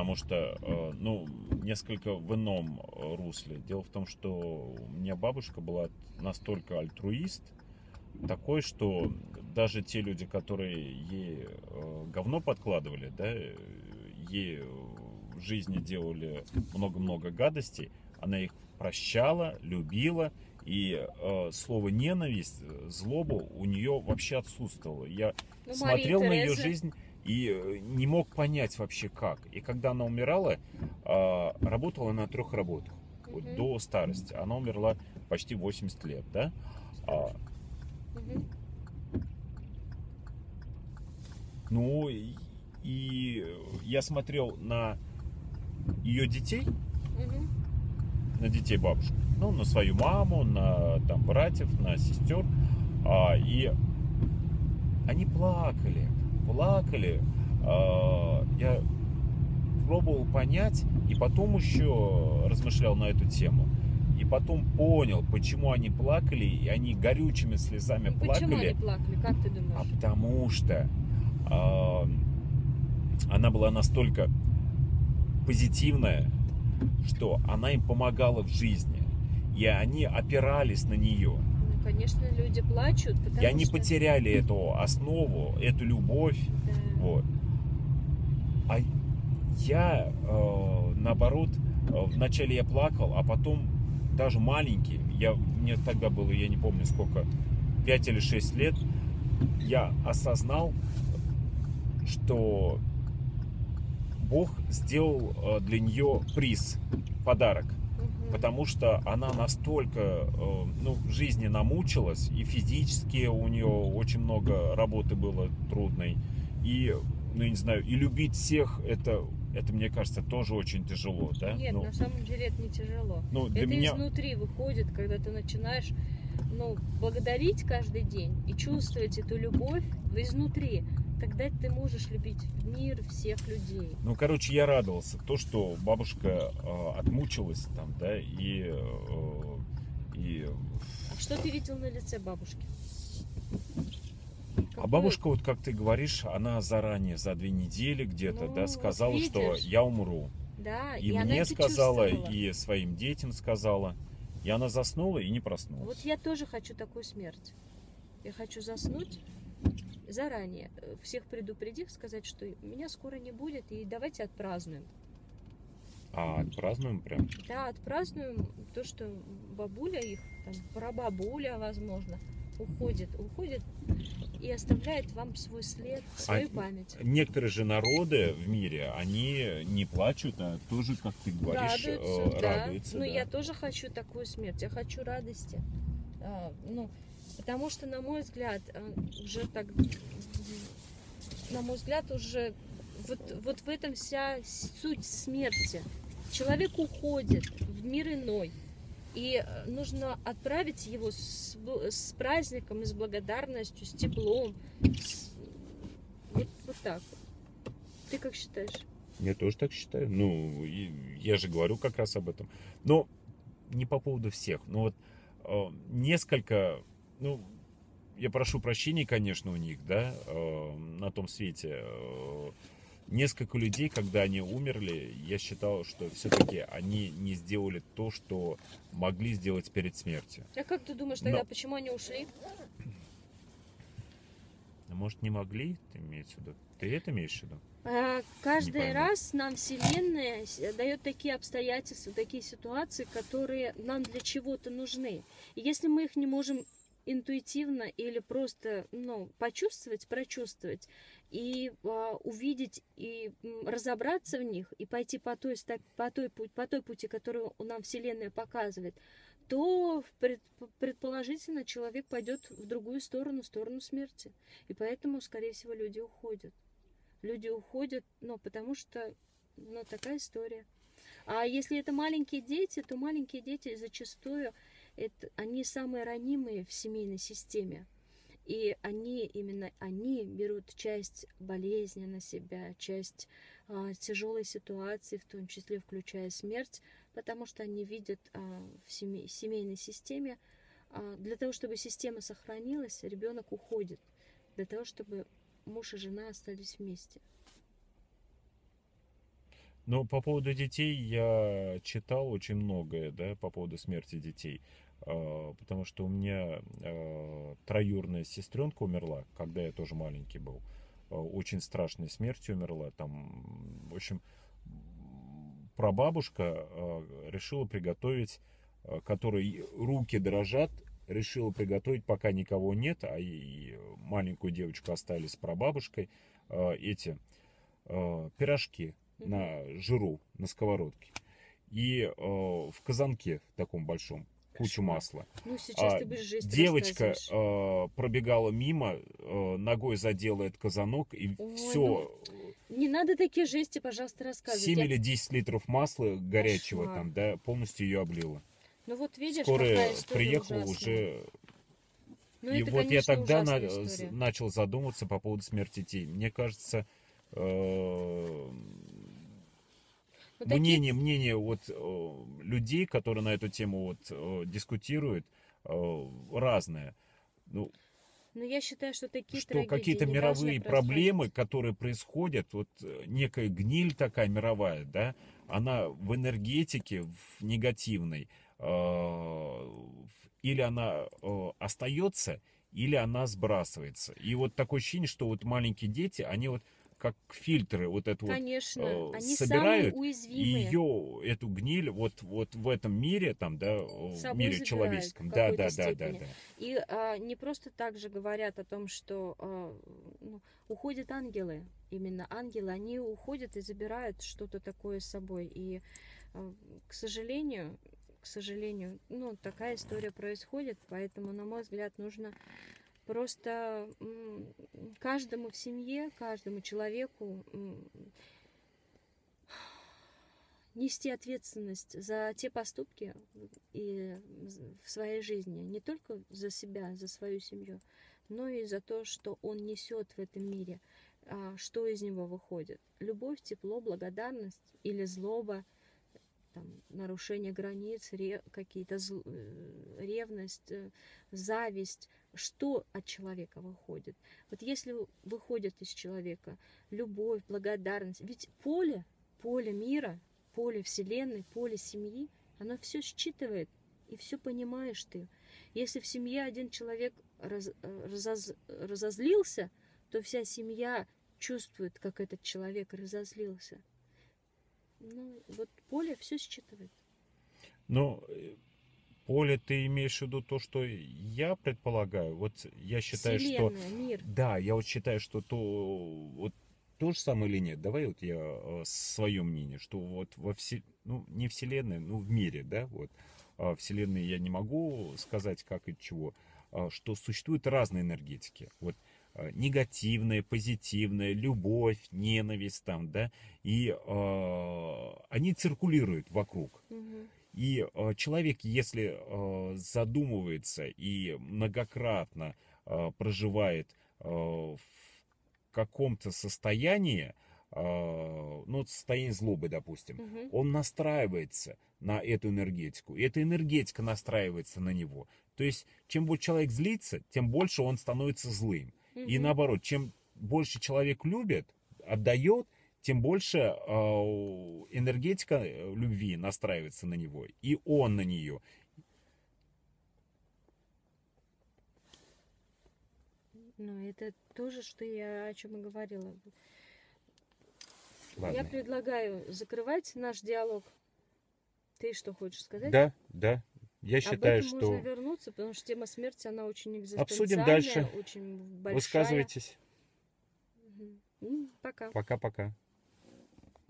потому что, э, ну, несколько в ином э, русле. Дело в том, что у меня бабушка была настолько альтруист, такой, что даже те люди, которые ей э, говно подкладывали, да, ей в жизни делали много-много гадостей, она их прощала, любила, и э, слово ненависть, злобу у нее вообще отсутствовало. Я Ну, смотрел на ее жизнь и э, не мог понять вообще как. И когда она умирала, э, работала на трех работах. Вот до старости. Она умерла почти 80 лет, да? А, ну и, и я смотрел на ее детей, на детей бабушки, ну, на свою маму, на там братьев, на сестер, а, и они плакали, плакали. А, я пробовал понять, и потом еще размышлял на эту тему. И потом понял, почему они плакали, и они горючими слезами Ну, Почему плакали. они плакали, как ты А думаешь? потому что а, она была настолько позитивная, что она им помогала в жизни. И они опирались на нее. Конечно, люди плачут, потому И они что... потеряли эту основу, эту любовь. Да. Вот. А я, э, наоборот, э, вначале я плакал, а потом даже маленький, я, мне тогда было, я не помню сколько, 5 или 6 лет, я осознал, что Бог сделал э, для нее приз, подарок. Потому что она настолько э, ну, в жизни намучилась, и физически у нее очень много работы было трудной. И, ну, я не знаю, и любить всех, это, это мне кажется, тоже очень тяжело, да? Нет, ну, на самом деле это не тяжело. ну, это меня... изнутри выходит, когда ты начинаешь ну, благодарить каждый день и чувствовать эту любовь изнутри. Тогда ты можешь любить мир, всех людей. Ну, короче, я радовался. То, что бабушка э, отмучилась там, да, и... э, и... А что ты видел на лице бабушки? А Какой- бабушка, вот как ты говоришь, она заранее, за две недели где-то, Ну, да, вот сказала, что видишь. я умру. Да, И, она мне сказала, и своим детям сказала. И она заснула и не проснулась. Вот я тоже хочу такую смерть. Я хочу заснуть заранее, э, всех предупредив, сказать, что меня скоро не будет, и давайте отпразднуем. А отпразднуем прям. Да, отпразднуем то, что бабуля их, там, прабабуля, возможно, уходит, уходит и оставляет вам свой след, свою А память. Некоторые же народы в мире, они не плачут, а тоже, как ты говоришь, э, Радуются, да. радуются. Но да. я тоже хочу такую смерть. Я хочу радости. А, ну, потому что, на мой взгляд, а, уже так, на мой взгляд, уже вот, вот в этом вся суть смерти. Человек уходит в мир иной. И э, нужно отправить его с, с праздником, с благодарностью, с теплом. с- вот, вот так. Ты как считаешь? Я тоже так считаю. Ну, я же говорю как раз об этом. Но не по поводу всех. Но вот э, несколько, ну, я прошу прощения, конечно, у них, да, э, на том свете. э, несколько людей, когда они умерли, я считал, что все-таки они не сделали то, что могли сделать перед смертью. А как ты думаешь тогда, Но- почему они ушли? А Может, не могли, ты имеешь в виду? Ты это имеешь в виду? А, Каждый раз нам Вселенная с- дает такие обстоятельства, такие ситуации, которые нам для чего-то нужны. И если мы их не можем интуитивно или просто ну, почувствовать, прочувствовать и а, увидеть и разобраться в них и пойти по той, по той, путь, по той пути, которую нам Вселенная показывает, то пред- предположительно человек пойдет в другую сторону, в сторону смерти. И поэтому, скорее всего, люди уходят. Люди уходят, ну, потому что, ну, такая история. А если это маленькие дети, то маленькие дети зачастую, это, они самые ранимые в семейной системе. И они, именно они берут часть болезни на себя, часть а, тяжелой ситуации, в том числе включая смерть, потому что они видят а, в семей- семейной системе, а, для того, чтобы система сохранилась, ребенок уходит, для того, чтобы муж и жена остались вместе. Но по поводу детей я читал очень многое, да, по поводу смерти детей. А, потому что у меня а, троюрная сестренка умерла, когда я тоже маленький был. А, очень страшной смертью умерла. Там, в общем, прабабушка решила приготовить, которой руки дрожат, решила приготовить, пока никого нет, а и маленькую девочку оставили с прабабушкой, эти пирожки на жиру, на сковородке. И в казанке таком большом кучу масла. Ну, сейчас а, ты жесть Девочка э, пробегала мимо, э, ногой заделает казанок, и Ой, все. Ну, не надо такие жести, пожалуйста, рассказывать. 7 Я... или 10 литров масла горячего Кошмар. там, да, полностью ее облила. Ну вот видишь, Скоро приехал ужасная. уже... Ну, и это, вот я тогда на, начал задумываться по поводу смерти детей. Мне кажется, э, вот ну, мнение, такие... мнение вот э, людей, которые на эту тему вот э, дискутируют, э, разное. Ну, но я считаю, что такие что какие-то мировые проблемы, которые происходят, вот некая гниль такая мировая, да, она в энергетике, в негативной, или она остается, или она сбрасывается. И вот такое ощущение, что вот маленькие дети, они вот как фильтры вот это Конечно, вот э, они собирают уязвимые. ее эту гниль вот вот в этом мире там да в мире человеческом. Да да, да да да. И а, не просто так же говорят о том что а, ну, уходят ангелы именно ангелы они уходят и забирают что-то такое с собой. И а, к сожалению к сожалению ну такая история происходит поэтому на мой взгляд нужно Просто каждому в семье, каждому человеку нести ответственность за те поступки и в своей жизни, не только за себя, за свою семью, но и за то, что он несет в этом мире, а, что из него выходит. Любовь, тепло, благодарность или злоба, там, нарушение границ, какие-то э, ревность, э, зависть, что от человека выходит. Вот если выходит из человека любовь, благодарность, ведь поле, поле мира, поле Вселенной, поле семьи, оно все считывает, и все понимаешь ты. Если в семье один человек раз, разоз, разозлился, то вся семья чувствует, как этот человек разозлился. Ну, вот поле все считывает. Но Оля, ты имеешь в виду то, что я предполагаю? Вот я считаю, Вселенная, что... мир. Да, я вот считаю, что то... Вот то же самое или нет? Давай вот я э, свое мнение, что вот во все... Ну, не Вселенной, ну, в мире, да, вот. А Вселенной я не могу сказать, как и чего. А что существуют разные энергетики. Вот э, негативная, позитивная, любовь, ненависть там, да, и э, они циркулируют вокруг. Угу. И э, человек, если э, задумывается и многократно э, проживает в каком-то состоянии, ну, состоянии злобы, допустим, угу. он настраивается на эту энергетику, и эта энергетика настраивается на него. То есть, чем больше человек злится, тем больше он становится злым. Угу. И наоборот, чем больше человек любит, отдает, тем больше э, энергетика э, любви настраивается на него, и он на нее. Ну, это тоже, что я о чем и говорила. Ладно. Я предлагаю закрывать наш диалог. Ты что хочешь сказать? Да, да. Я Об считаю, этом что... можно вернуться, потому что тема смерти, она очень экзистенциальная. Обсудим дальше. Очень большая. Высказывайтесь. Угу. Пока. Пока-пока.